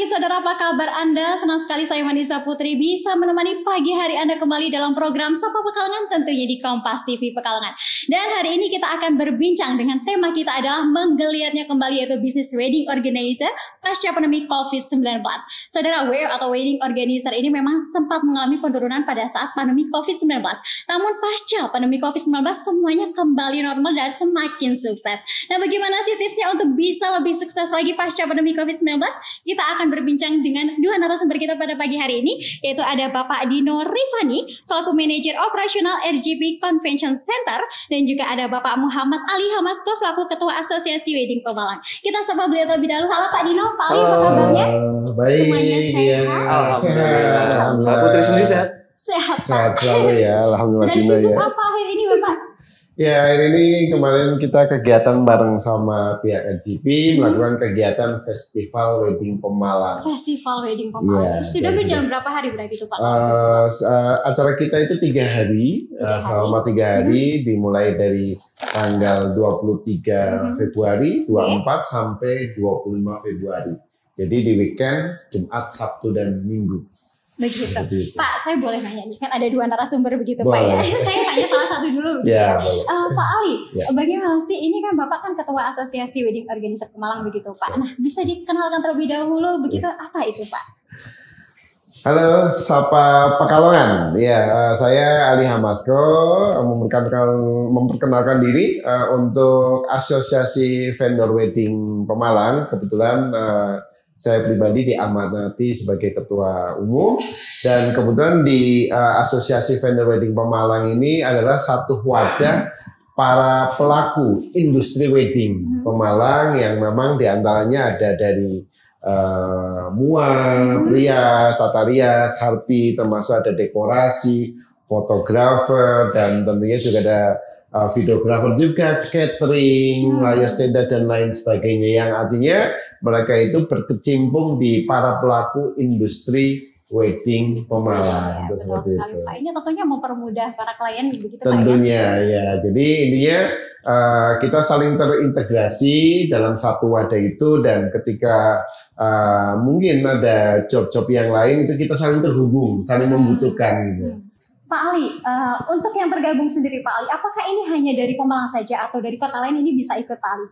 pagi saudara, apa kabar Anda? Senang sekali saya Manisa Putri bisa menemani pagi hari Anda kembali dalam program Sapa Pekalongan tentunya di Kompas TV Pekalongan. Dan hari ini kita akan berbincang dengan tema kita adalah menggeliatnya kembali yaitu bisnis wedding organizer pasca pandemi COVID-19. Saudara, WO atau wedding organizer ini memang sempat mengalami penurunan pada saat pandemi COVID-19. Namun pasca pandemi COVID-19 semuanya kembali normal dan semakin sukses. Nah, bagaimana sih tipsnya untuk bisa lebih sukses lagi pasca pandemi COVID-19? Kita akan berbincang dengan dua narasumber kita pada pagi hari ini, yaitu ada Bapak Dino Rifani, selaku manajer operasional RGP Convention Center, dan juga ada Bapak Muhammad Ali Hamasko, selaku Ketua Asosiasi Wedding Pemalang. Kita sapa beliau terlebih dahulu. Halo Pak Dino, Pak Ali, apa kabarnya? Baik. Semuanya sehat? Ya, Alhamdulillah. Mbak Putri sendiri sehat? Sehat, Sehat Pak. selalu ya, Alhamdulillah Dan sibuk ya. apa akhir ini? Ya, hari ini kemarin kita kegiatan bareng sama pihak RGP melakukan kegiatan Festival Wedding Pemalang. Festival Wedding Pemalang. Iya, Sudah kayak berjalan berapa hari berarti itu Pak? S- eh, acara kita itu tiga hari, Tiga hari. selama tiga hari dimulai dari tanggal 23 Mhm. Februari, 24 sampai 25 Februari. Jadi di weekend Jumat, Sabtu dan Minggu. Begitu. Pak, saya boleh nanya nih kan ada dua narasumber begitu Pak ya. Boleh. saya tanya salah satu dulu. Ya, boleh. Eh, Pak Ali, Ya. bagaimana sih ini kan Bapak kan Ketua Asosiasi Wedding Organizer Pemalang begitu Pak. Nah, bisa dikenalkan terlebih dahulu begitu Ya. apa itu Pak? Halo, Sapa Pekalongan. Ya, eh, saya Ali Hamasko eh, memperkenalkan memperkenalkan diri eh, untuk Asosiasi Vendor Wedding Pemalang. Kebetulan eh, saya pribadi diamanati sebagai ketua umum dan kebetulan di eh, Asosiasi Vendor Wedding Pemalang ini adalah satu wadah para pelaku industri wedding Hmm. Pemalang yang memang di antaranya ada dari eh, mua, Hmm. rias, tata rias, harpi, termasuk ada dekorasi, fotografer, dan tentunya juga ada uh, videografer juga, catering, Hmm. layar tenda dan lain sebagainya. Yang artinya mereka itu berkecimpung di para pelaku industri wedding Ya, Pemalang. Itu betul seperti sekali itu. Pak. Ini tentunya mempermudah para klien begitu Pak ya. Tentunya ya. Jadi intinya uh, kita saling terintegrasi dalam satu wadah itu dan ketika uh, mungkin ada job-job yang lain itu kita saling terhubung, saling Hmm. membutuhkan gitu. Hmm. Pak Ali, eh, untuk yang tergabung sendiri Pak Ali, apakah ini hanya dari Pemalang saja atau dari kota lain ini bisa ikut Pak Ali?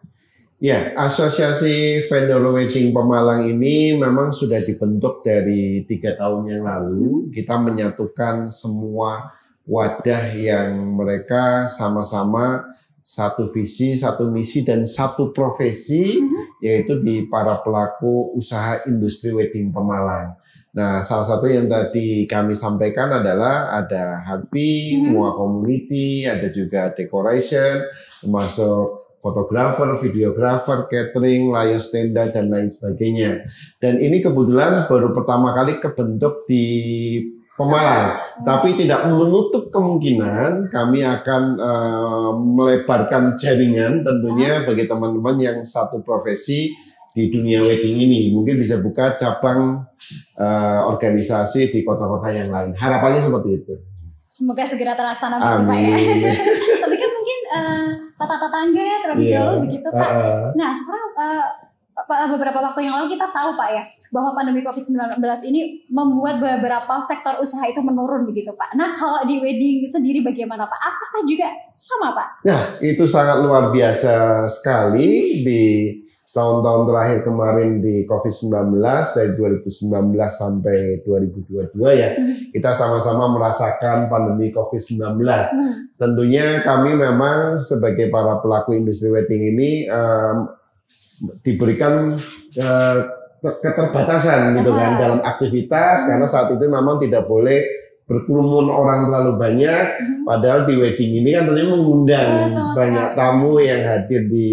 Ya, Asosiasi Vendor Wedding Pemalang ini memang sudah dibentuk dari tiga tahun yang lalu. Kita menyatukan semua wadah yang mereka sama-sama satu visi, satu misi, dan satu profesi, Mhm. Yaitu di para pelaku usaha industri wedding Pemalang. Nah, salah satu yang tadi kami sampaikan adalah ada Harpi, Mhm. Mua Community, ada juga decoration, termasuk fotografer, videografer, catering, layar tenda dan lain sebagainya. Dan ini kebetulan baru pertama kali kebentuk di Pemalang, tapi tidak menutup kemungkinan kami akan eh, melebarkan jaringan tentunya bagi teman-teman yang satu profesi di dunia wedding ini. Mungkin bisa buka cabang eh, organisasi di kota-kota yang lain. Harapannya seperti itu. Semoga segera terlaksana Pak ya. Tapi kan mungkin eh, kota tetangga terlebih Iya. dahulu begitu Pak. Heeh. Nah sekarang apa- beberapa waktu yang lalu kita tahu Pak ya bahwa pandemi COVID-19 ini membuat beberapa sektor usaha itu menurun begitu Pak. Nah kalau di wedding sendiri bagaimana Pak? Apakah juga sama Pak? Nah, itu sangat luar biasa sekali di tahun-tahun terakhir kemarin di COVID-19 dari 2019 sampai 2022 ya. Hmm. Kita sama-sama merasakan pandemi COVID-19. Hmm. Tentunya kami memang sebagai para pelaku industri wedding ini em, diberikan eh, keterbatasan gitu kan Aha. dalam aktivitas Hmm. karena saat itu memang tidak boleh berkerumun orang terlalu banyak Hmm. Padahal di wedding ini kan tentunya mengundang Betul banyak sekali. tamu yang hadir di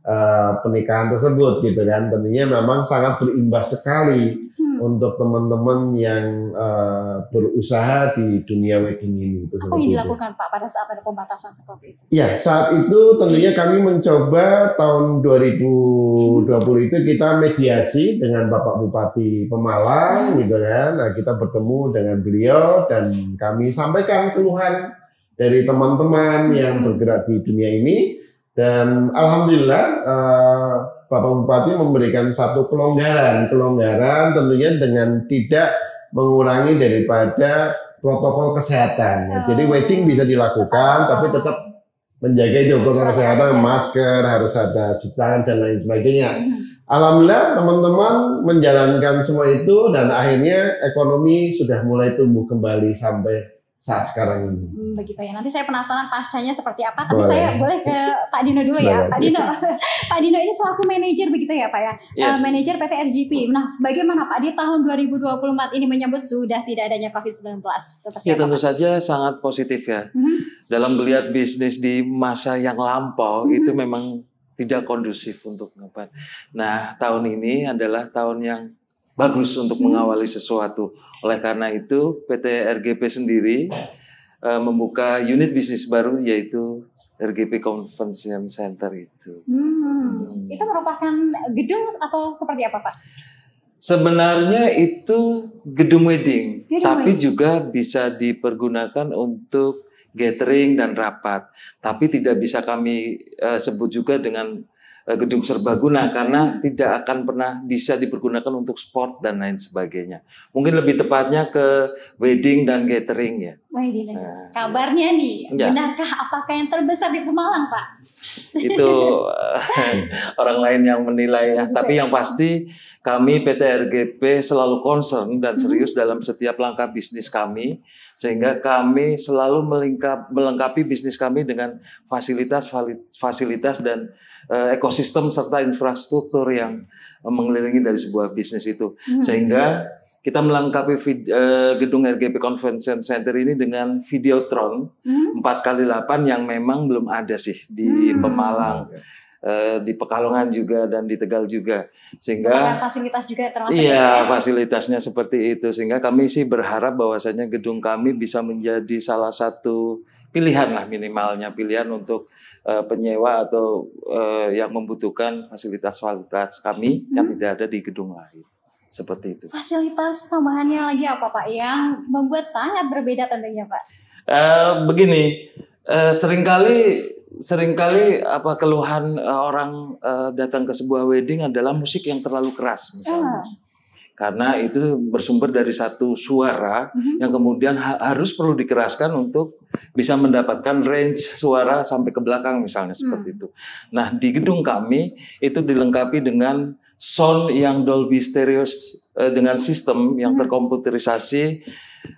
eh, pernikahan tersebut gitu kan. Tentunya memang sangat berimbas sekali Hmm. Untuk teman-teman yang eh, berusaha di dunia wedding ini. Itu Apa seperti yang itu. dilakukan Pak pada saat ada pembatasan seperti itu? Ya, saat itu tentunya kami mencoba tahun 2020 itu kita mediasi dengan Bapak Bupati Pemalang gitu kan. Nah, kita bertemu dengan beliau dan kami sampaikan keluhan dari teman-teman yang Hmm. bergerak di dunia ini dan alhamdulillah eh, Bapak Bupati memberikan satu kelonggaran, kelonggaran tentunya dengan tidak mengurangi daripada protokol kesehatan. Oh. Jadi wedding bisa dilakukan, tapi tetap menjaga itu protokol kesehatan, masker harus ada cuci tangan dan lain sebagainya. Hmm. Alhamdulillah teman-teman menjalankan semua itu dan akhirnya ekonomi sudah mulai tumbuh kembali sampai saat sekarang ini. Hmm, begitu ya. Nanti saya penasaran pascanya seperti apa. Tapi Boleh. saya boleh ke Pak Dino dulu ya. Pak Dino, Pak Dino ini selaku manajer begitu ya Pak ya. Iya. Eh, manajer PT RGP. Nah, bagaimana Pak di tahun 2024 ini menyambut sudah tidak adanya COVID-19? Seperti Ya apa, tentu Pak? saja sangat positif ya. Mhm. Dalam melihat bisnis di masa yang lampau Mhm. itu memang tidak kondusif untuk ngapain. Nah tahun ini adalah tahun yang bagus untuk Mhm. mengawali sesuatu. Oleh karena itu PT RGP sendiri eh, membuka unit bisnis baru yaitu RGP Convention Center itu. Hmm. Hmm. Itu merupakan gedung atau seperti apa Pak? Sebenarnya itu gedung wedding, Gedung tapi wedding. juga bisa dipergunakan untuk gathering dan rapat. Tapi tidak bisa kami eh, sebut juga dengan gedung serbaguna karena tidak akan pernah bisa dipergunakan untuk sport dan lain sebagainya. Mungkin lebih tepatnya ke wedding dan gathering ya. Ini Nah, kabarnya nih, Ya. benarkah apakah yang terbesar di Pemalang Pak? itu eh, orang lain yang menilai ya. Tapi yang pasti kami PT RGP selalu concern dan serius dalam setiap langkah bisnis kami sehingga kami selalu melengkap, melengkapi bisnis kami dengan fasilitas fasilitas dan eh, ekosistem serta infrastruktur yang eh, mengelilingi dari sebuah bisnis itu Hmm. sehingga kita melengkapi vid- eh, gedung RGP Convention Center ini dengan Videotron Hmm? 4 kali 8 yang memang belum ada sih di Hmm. Pemalang, eh, di Pekalongan juga dan di Tegal juga. Sehingga fasilitas juga termasuk iya ya? fasilitasnya seperti itu sehingga kami sih berharap bahwasanya gedung kami bisa menjadi salah satu pilihan lah minimalnya pilihan untuk eh, penyewa atau eh, yang membutuhkan fasilitas-fasilitas kami yang Hmm. tidak ada di gedung lain. Seperti itu. Fasilitas tambahannya lagi apa Pak yang membuat sangat berbeda tentunya Pak? Eh, begini, eh, sering kali sering kali apa keluhan eh, orang eh, datang ke sebuah wedding adalah musik yang terlalu keras misalnya. Ah. Karena itu bersumber dari satu suara Mhm. yang kemudian ha- harus perlu dikeraskan untuk bisa mendapatkan range suara sampai ke belakang misalnya seperti itu. Nah, di gedung kami itu dilengkapi dengan sound yang Dolby Stereo eh, dengan sistem yang Hmm. terkomputerisasi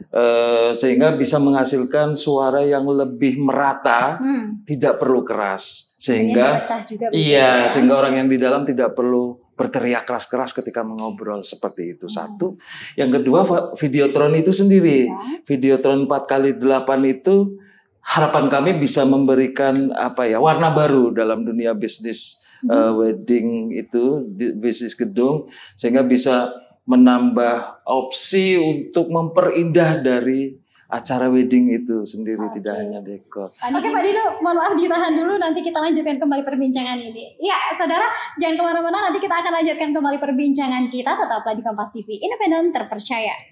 eh, sehingga bisa menghasilkan suara yang lebih merata, Hmm. tidak perlu keras. Sehingga juga Iya, ya. sehingga orang yang di dalam tidak perlu berteriak keras-keras ketika mengobrol seperti itu. Hmm. Satu, yang kedua Videotron itu sendiri. Ya. Videotron 4 kali 8 itu harapan kami bisa memberikan apa ya warna baru dalam dunia bisnis Mhm. eh, wedding itu di- bisnis gedung sehingga bisa menambah opsi untuk memperindah dari acara wedding itu sendiri Oke. tidak hanya dekor. Oke Pak Dino, mohon maaf ditahan dulu nanti kita lanjutkan kembali perbincangan ini. Ya saudara, jangan ke mana-mana nanti kita akan lanjutkan kembali perbincangan kita tetaplah di Kompas TV, independen terpercaya.